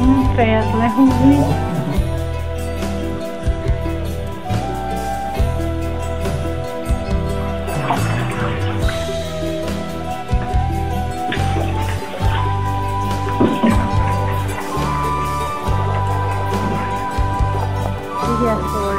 um inferno, é ruim. Yes, sir.